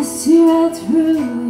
I see right through